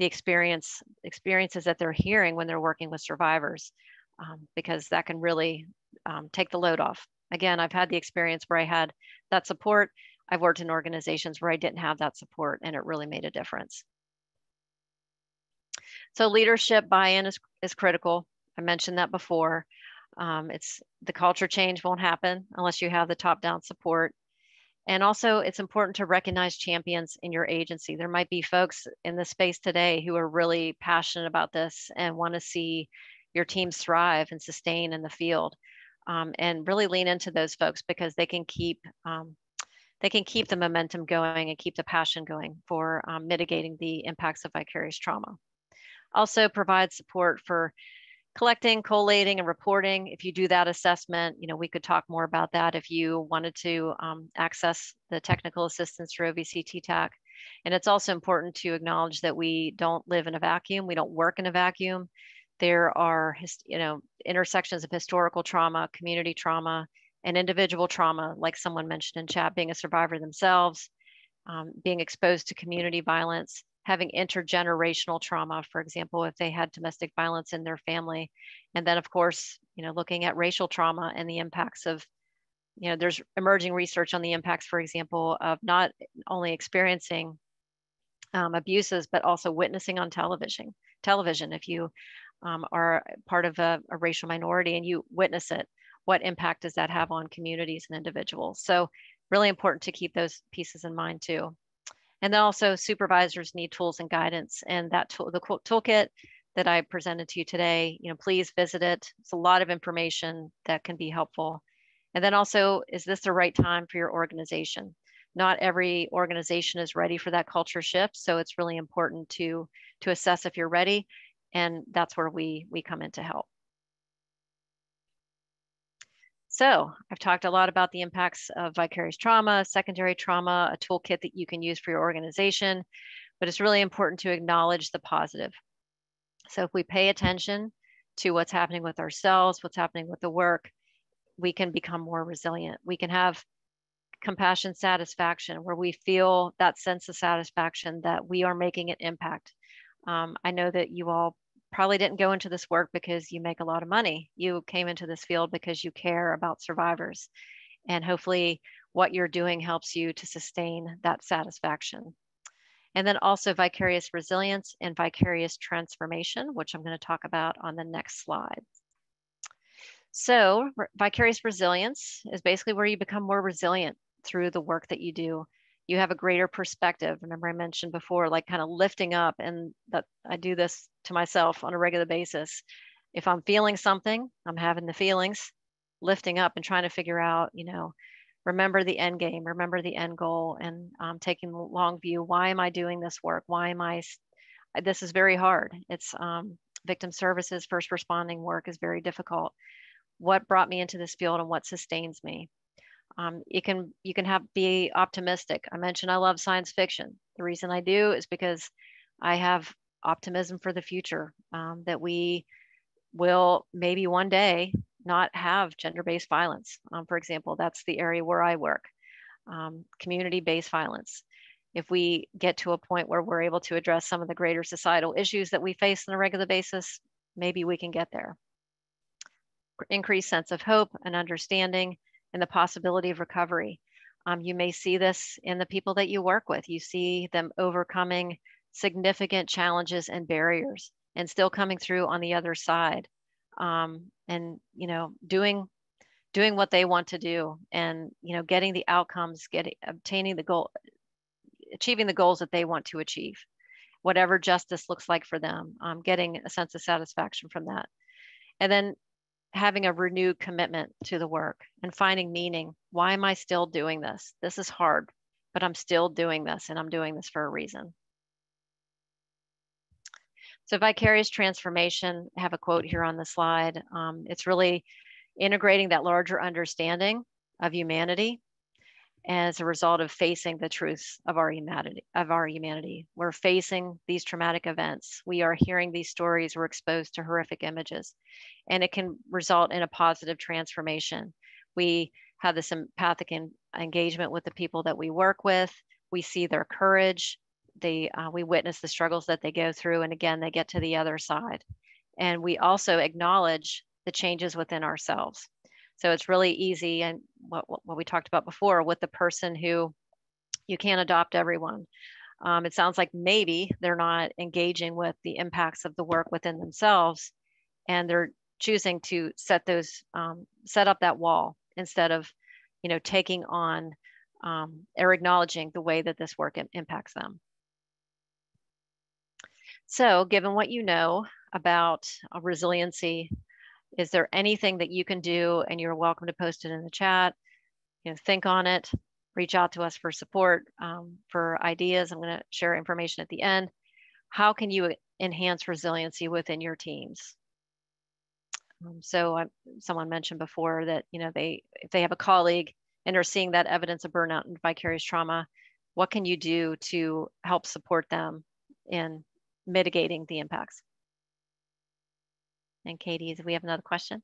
the experience experiences that they're hearing when they're working with survivors, um, because that can really um, take the load off Again, I've had the experience where I had that support. I've worked in organizations where I didn't have that support and it really made a difference. So leadership buy-in is, is critical. I mentioned that before. Um, it's the culture change won't happen unless you have the top-down support. And also it's important to recognize champions in your agency. There might be folks in the space today who are really passionate about this and want to see your teams thrive and sustain in the field um, and really lean into those folks because they can keep um, they can keep the momentum going and keep the passion going for um, mitigating the impacts of vicarious trauma. Also provide support for collecting, collating, and reporting. If you do that assessment, you know, we could talk more about that if you wanted to um, access the technical assistance through OVC TTAC. And it's also important to acknowledge that we don't live in a vacuum. We don't work in a vacuum. There are, you know, intersections of historical trauma, community trauma, and individual trauma, like someone mentioned in chat, being a survivor themselves, um, being exposed to community violence, having intergenerational trauma, for example, if they had domestic violence in their family. And then, of course, you know, looking at racial trauma and the impacts of, you know, there's emerging research on the impacts, for example, of not only experiencing um, abuses, but also witnessing on television. Television, if you um, are part of a, a racial minority and you witness it, what impact does that have on communities and individuals? So really important to keep those pieces in mind too. And then also supervisors need tools and guidance and that tool, the toolkit that I presented to you today, you know, please visit it. It's a lot of information that can be helpful. And then also, is this the right time for your organization? Not every organization is ready for that culture shift. So it's really important to, to assess if you're ready and that's where we, we come in to help. So I've talked a lot about the impacts of vicarious trauma, secondary trauma, a toolkit that you can use for your organization, but it's really important to acknowledge the positive. So if we pay attention to what's happening with ourselves, what's happening with the work, we can become more resilient. We can have compassion satisfaction where we feel that sense of satisfaction that we are making an impact. Um, I know that you all probably didn't go into this work because you make a lot of money. You came into this field because you care about survivors. And hopefully, what you're doing helps you to sustain that satisfaction. And then also vicarious resilience and vicarious transformation, which I'm going to talk about on the next slide. So, vicarious resilience is basically where you become more resilient through the work that you do you have a greater perspective. Remember, I mentioned before, like kind of lifting up, and that I do this to myself on a regular basis. If I'm feeling something, I'm having the feelings, lifting up and trying to figure out, you know, remember the end game, remember the end goal, and um, taking the long view. Why am I doing this work? Why am I? This is very hard. It's um, victim services, first responding work is very difficult. What brought me into this field and what sustains me? Um, you can you can have be optimistic. I mentioned I love science fiction. The reason I do is because I have optimism for the future um, that we will maybe one day not have gender-based violence. Um, for example, that's the area where I work, um, community-based violence. if we get to a point where we're able to address some of the greater societal issues that we face on a regular basis, maybe we can get there. Increased sense of hope and understanding and the possibility of recovery. Um, you may see this in the people that you work with. You see them overcoming significant challenges and barriers and still coming through on the other side um, and you know doing doing what they want to do and you know getting the outcomes getting obtaining the goal achieving the goals that they want to achieve whatever justice looks like for them um, getting a sense of satisfaction from that and then having a renewed commitment to the work and finding meaning. Why am i still doing this? This is hard but i'm still doing this and i'm doing this for a reason. So vicarious transformation, I have a quote here on the slide. Um, it's really integrating that larger understanding of humanity as a result of facing the truths of our humanity of our humanity. We're facing these traumatic events. We are hearing these stories. We're exposed to horrific images and it can result in a positive transformation. We have this empathic engagement with the people that we work with. We see their courage. They uh, we witness the struggles that they go through and again they get to the other side. And we also acknowledge the changes within ourselves so it's really easy and what, what we talked about before with the person who you can't adopt everyone. Um, it sounds like maybe they're not engaging with the impacts of the work within themselves and they're choosing to set those um, set up that wall instead of you know taking on um, or acknowledging the way that this work impacts them. So given what you know about resiliency, is there anything that you can do and you're welcome to post it in the chat, you know, think on it, reach out to us for support, um, for ideas. I'm gonna share information at the end. How can you enhance resiliency within your teams? Um, so I, someone mentioned before that, you know, they, if they have a colleague and are seeing that evidence of burnout and vicarious trauma, what can you do to help support them in mitigating the impacts. And Katie, do we have another question?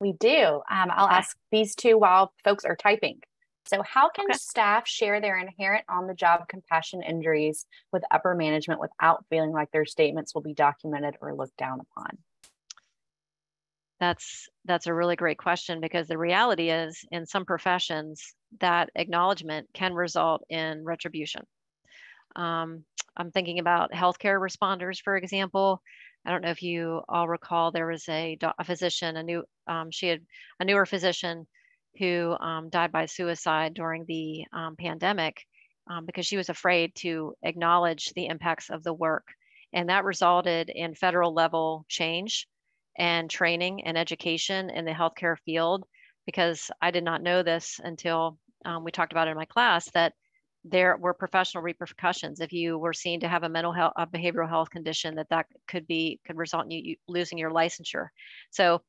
We do. Um, I'll okay. ask these two while folks are typing. So, how can okay. staff share their inherent on the job compassion injuries with upper management without feeling like their statements will be documented or looked down upon? That's that's a really great question because the reality is in some professions that acknowledgement can result in retribution. Um, I'm thinking about healthcare responders, for example. I don't know if you all recall there was a, a physician, a new, um, she had a newer physician who um, died by suicide during the um, pandemic um, because she was afraid to acknowledge the impacts of the work. And that resulted in federal level change and training and education in the healthcare field because I did not know this until um, we talked about it in my class that there were professional repercussions. If you were seen to have a mental health a behavioral health condition that that could be could result in you, you losing your licensure. So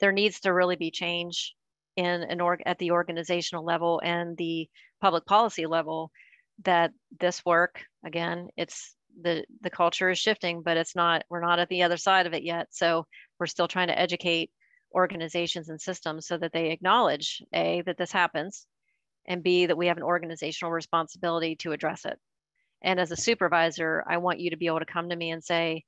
there needs to really be change in an org at the organizational level and the public policy level that this work again it's the the culture is shifting but it's not we're not at the other side of it yet. So we're still trying to educate organizations and systems so that they acknowledge a that this happens and B, that we have an organizational responsibility to address it. And as a supervisor, I want you to be able to come to me and say,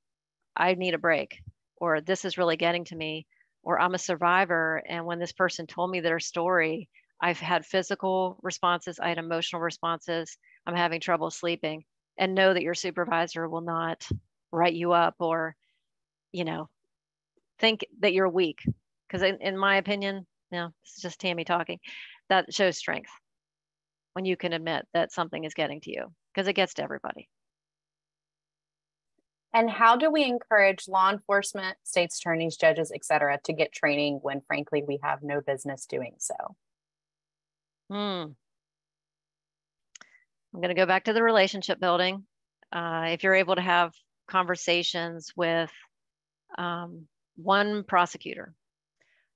I need a break, or this is really getting to me, or I'm a survivor. And when this person told me their story, I've had physical responses, I had emotional responses, I'm having trouble sleeping, and know that your supervisor will not write you up or, you know, think that you're weak. Because in, in my opinion, no, is just Tammy talking, that shows strength when you can admit that something is getting to you because it gets to everybody. And how do we encourage law enforcement, states attorneys, judges, et cetera, to get training when frankly we have no business doing so? Hmm. I'm going to go back to the relationship building. Uh, if you're able to have conversations with um, one prosecutor,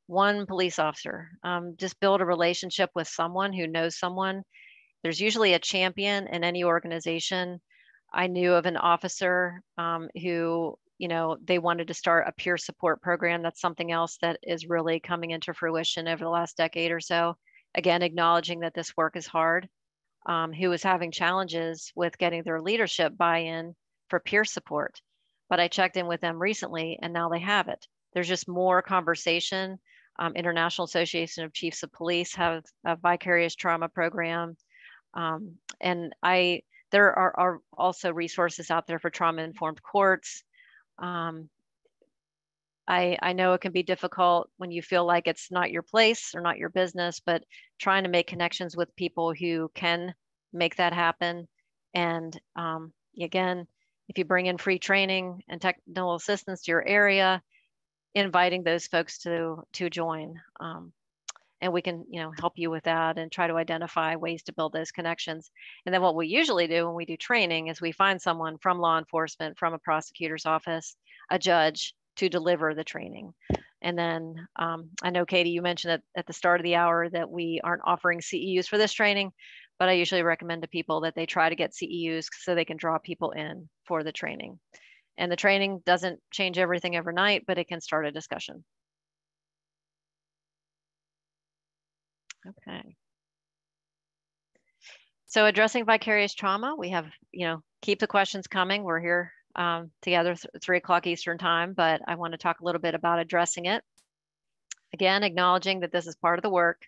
one police officer, um, just build a relationship with someone who knows someone there's usually a champion in any organization. I knew of an officer um, who, you know, they wanted to start a peer support program. That's something else that is really coming into fruition over the last decade or so. Again, acknowledging that this work is hard. um, who was having challenges with getting their leadership buy-in for peer support. But I checked in with them recently and now they have it. There's just more conversation. Um, International Association of Chiefs of Police have a vicarious trauma program. Um, and I, there are, are, also resources out there for trauma informed courts. Um, I, I know it can be difficult when you feel like it's not your place or not your business, but trying to make connections with people who can make that happen. And um, again, if you bring in free training and technical assistance to your area, inviting those folks to to join. Um, and we can you know help you with that and try to identify ways to build those connections and then what we usually do when we do training is we find someone from law enforcement from a prosecutor's office a judge to deliver the training. And then um, I know, Katie, you mentioned at, at the start of the hour that we aren't offering CEUs for this training, but I usually recommend to people that they try to get CEUs so they can draw people in for the training. And the training doesn't change everything overnight, but it can start a discussion. Okay. So addressing vicarious trauma, we have, you know, keep the questions coming. We're here um, together th three o'clock Eastern time, but I want to talk a little bit about addressing it. Again, acknowledging that this is part of the work.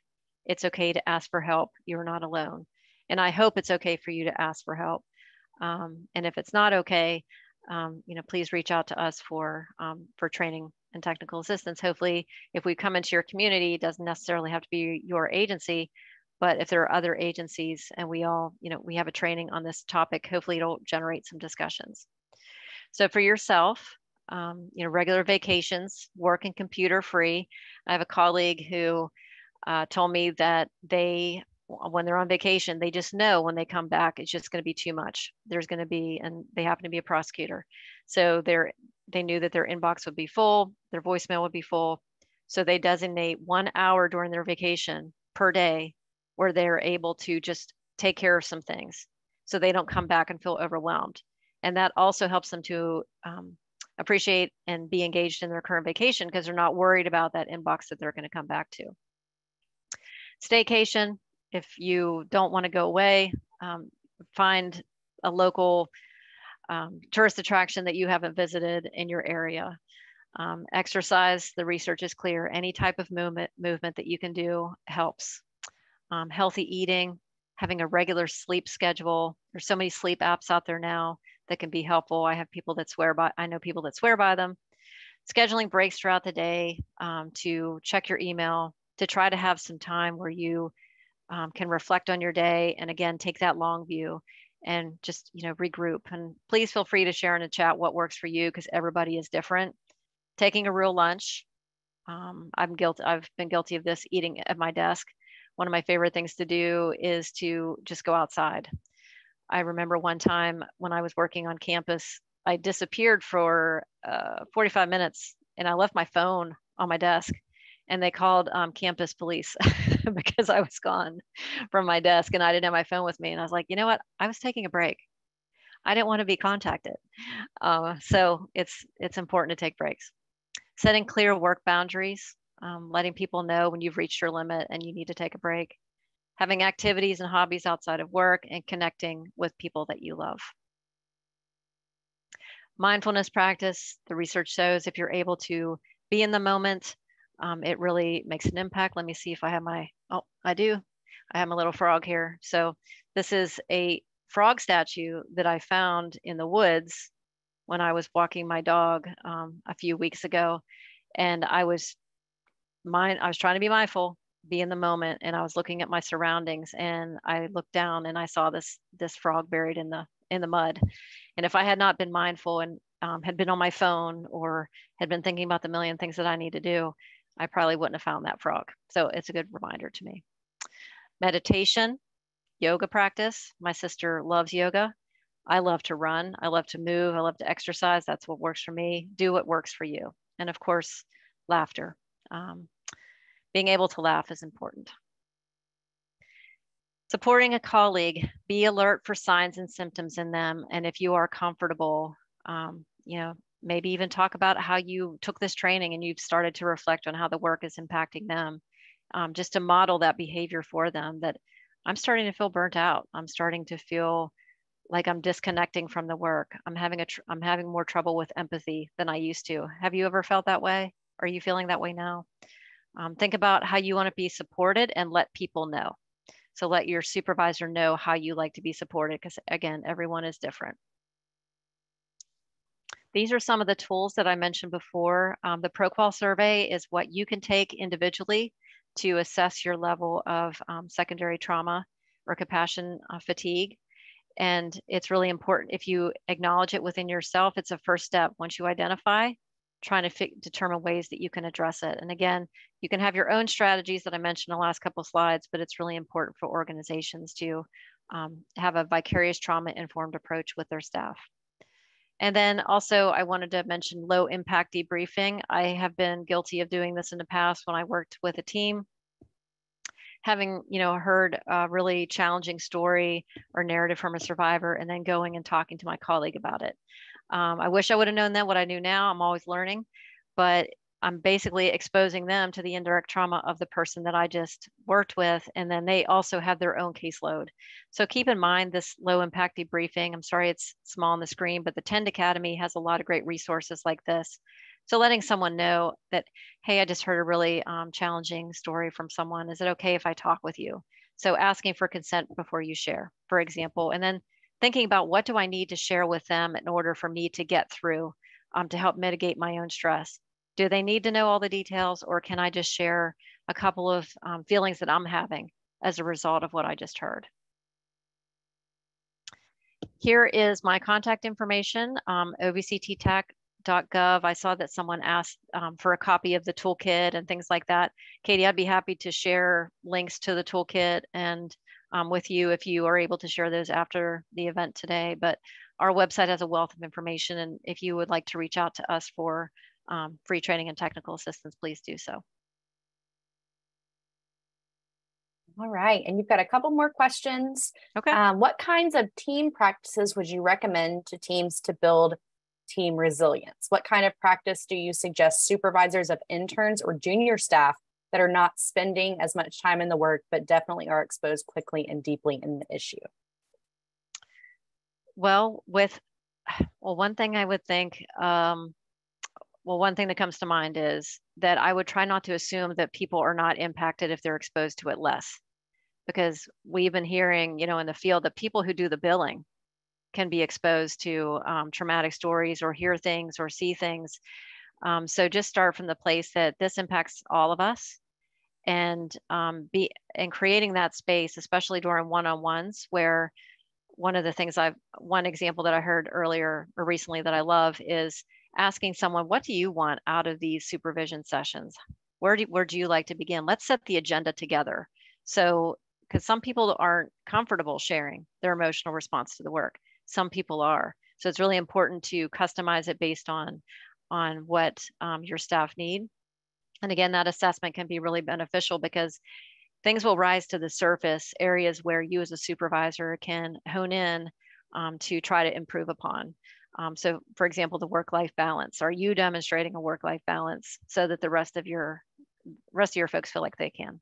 It's okay to ask for help. You're not alone. And I hope it's okay for you to ask for help. Um, and if it's not okay, um, you know, please reach out to us for, um, for training and technical assistance. Hopefully, if we come into your community, it doesn't necessarily have to be your agency, but if there are other agencies and we all, you know, we have a training on this topic, hopefully it'll generate some discussions. So for yourself, um, you know, regular vacations, work and computer free. I have a colleague who uh, told me that they, when they're on vacation, they just know when they come back, it's just going to be too much. There's going to be, and they happen to be a prosecutor. So they're, they knew that their inbox would be full, their voicemail would be full. So they designate one hour during their vacation per day where they're able to just take care of some things so they don't come back and feel overwhelmed. And that also helps them to um, appreciate and be engaged in their current vacation because they're not worried about that inbox that they're going to come back to. Staycation, if you don't want to go away, um, find a local um, tourist attraction that you haven't visited in your area. Um, exercise, the research is clear. Any type of movement, movement that you can do helps. Um, healthy eating, having a regular sleep schedule. There's so many sleep apps out there now that can be helpful. I have people that swear by, I know people that swear by them. Scheduling breaks throughout the day um, to check your email, to try to have some time where you um, can reflect on your day and again, take that long view and just, you know, regroup. And please feel free to share in the chat what works for you because everybody is different. Taking a real lunch. Um, I'm guilty, I've been guilty of this eating at my desk. One of my favorite things to do is to just go outside I remember one time when I was working on campus, I disappeared for uh, 45 minutes and I left my phone on my desk and they called um, campus police [LAUGHS] [LAUGHS] because I was gone from my desk and I didn't have my phone with me. And I was like, you know what? I was taking a break. I didn't want to be contacted. Uh, so it's it's important to take breaks. Setting clear work boundaries, um, letting people know when you've reached your limit and you need to take a break having activities and hobbies outside of work, and connecting with people that you love. Mindfulness practice, the research shows if you're able to be in the moment, um, it really makes an impact. Let me see if I have my, oh, I do. I have a little frog here. So this is a frog statue that I found in the woods when I was walking my dog um, a few weeks ago. And I was mine, I was trying to be mindful be in the moment and I was looking at my surroundings and I looked down and I saw this this frog buried in the in the mud. And if I had not been mindful and um, had been on my phone or had been thinking about the million things that I need to do, I probably wouldn't have found that frog. So it's a good reminder to me. Meditation, yoga practice. My sister loves yoga. I love to run. I love to move. I love to exercise. That's what works for me. Do what works for you. And of course, laughter. Um, being able to laugh is important. Supporting a colleague, be alert for signs and symptoms in them. And if you are comfortable, um, you know, maybe even talk about how you took this training and you've started to reflect on how the work is impacting them, um, just to model that behavior for them that I'm starting to feel burnt out. I'm starting to feel like I'm disconnecting from the work. I'm having a tr- I'm having more trouble with empathy than I used to. Have you ever felt that way? Are you feeling that way now? Um, think about how you want to be supported and let people know. So let your supervisor know how you like to be supported because again, everyone is different. These are some of the tools that I mentioned before. Um, the ProQOL survey is what you can take individually to assess your level of um, secondary trauma or compassion uh, fatigue. And it's really important if you acknowledge it within yourself, it's a first step. Once you identify, trying to determine ways that you can address it. And again, you can have your own strategies that I mentioned in the last couple of slides, but it's really important for organizations to um, have a vicarious trauma informed approach with their staff. And then also I wanted to mention low impact debriefing. I have been guilty of doing this in the past when I worked with a team. Having, you know, heard a really challenging story or narrative from a survivor and then going and talking to my colleague about it. Um, I wish I would have known that what I knew now. I'm always learning, but I'm basically exposing them to the indirect trauma of the person that I just worked with. And then they also have their own caseload. So keep in mind this low impact debriefing. I'm sorry it's small on the screen, but the TEND Academy has a lot of great resources like this. So letting someone know that, hey, I just heard a really um, challenging story from someone. Is it okay if I talk with you? So asking for consent before you share, for example, and then thinking about what do I need to share with them in order for me to get through um, to help mitigate my own stress. Do they need to know all the details or can I just share a couple of um, feelings that I'm having as a result of what I just heard? Here is my contact information, um. I saw that someone asked um, for a copy of the toolkit and things like that. Katie, I'd be happy to share links to the toolkit and um, with you if you are able to share those after the event today. But our website has a wealth of information. And if you would like to reach out to us for um, free training and technical assistance, please do so. All right, and you've got a couple more questions. Okay. Um, what kinds of team practices would you recommend to teams to build team resilience? What kind of practice do you suggest supervisors of interns or junior staff that are not spending as much time in the work, but definitely are exposed quickly and deeply in the issue? Well, with, [SIGHS] well, one thing I would think, um, well, one thing that comes to mind is that I would try not to assume that people are not impacted if they're exposed to it less. Because we've been hearing, you know, in the field that people who do the billing can be exposed to um, traumatic stories or hear things or see things. Um, so just start from the place that this impacts all of us and um, be and creating that space, especially during one-on-ones where one of the things I've one example that I heard earlier or recently that I love is asking someone, what do you want out of these supervision sessions? Where do, where do you like to begin? Let's set the agenda together. So, because some people aren't comfortable sharing their emotional response to the work. Some people are. So it's really important to customize it based on, on what um, your staff need. And again, that assessment can be really beneficial because things will rise to the surface, areas where you as a supervisor can hone in um, to try to improve upon. Um, so for example, the work-life balance, are you demonstrating a work-life balance so that the rest of your rest of your folks feel like they can?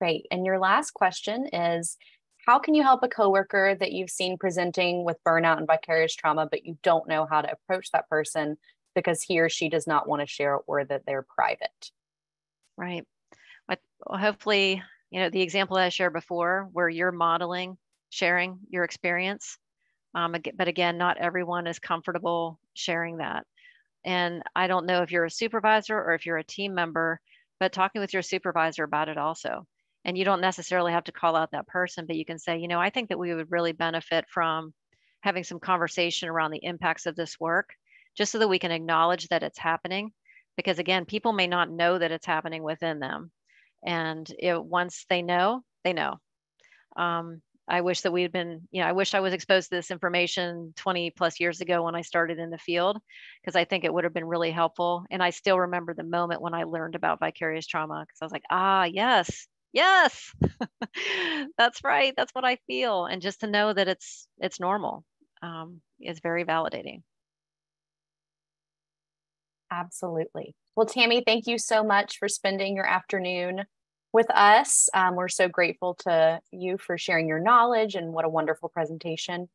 Great. And your last question is, how can you help a coworker that you've seen presenting with burnout and vicarious trauma, but you don't know how to approach that person because he or she does not want to share or that they're private? Right. But hopefully, you know, the example I shared before, where you're modeling, sharing your experience, um, but again, not everyone is comfortable sharing that. And I don't know if you're a supervisor or if you're a team member, but talking with your supervisor about it also. And you don't necessarily have to call out that person, but you can say, you know, I think that we would really benefit from having some conversation around the impacts of this work, just so that we can acknowledge that it's happening. Because again, people may not know that it's happening within them. And it, once they know, they know. Um, I wish that we had been, you know, I wish I was exposed to this information 20 plus years ago when I started in the field, because I think it would have been really helpful. And I still remember the moment when I learned about vicarious trauma, because I was like, ah, yes, yes, [LAUGHS] that's right. That's what I feel. And just to know that it's, it's normal um, is very validating. Absolutely. Well, Tammy, thank you so much for spending your afternoon with us. Um, we're so grateful to you for sharing your knowledge and what a wonderful presentation.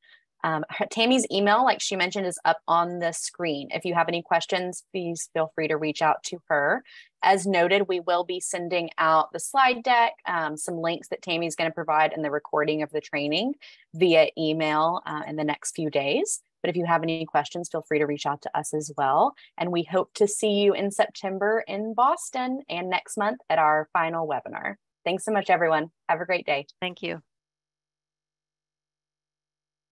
Um, Tammy's email, like she mentioned, is up on the screen. If you have any questions, please feel free to reach out to her. As noted, we will be sending out the slide deck, um, some links that Tammy's going to provide, and the recording of the training via email uh, in the next few days. But if you have any questions, feel free to reach out to us as well. And we hope to see you in September in Boston and next month at our final webinar. Thanks so much, everyone. Have a great day. Thank you.